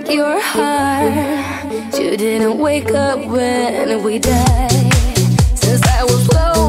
break your heart. You didn't wake up when we died. Since I was low.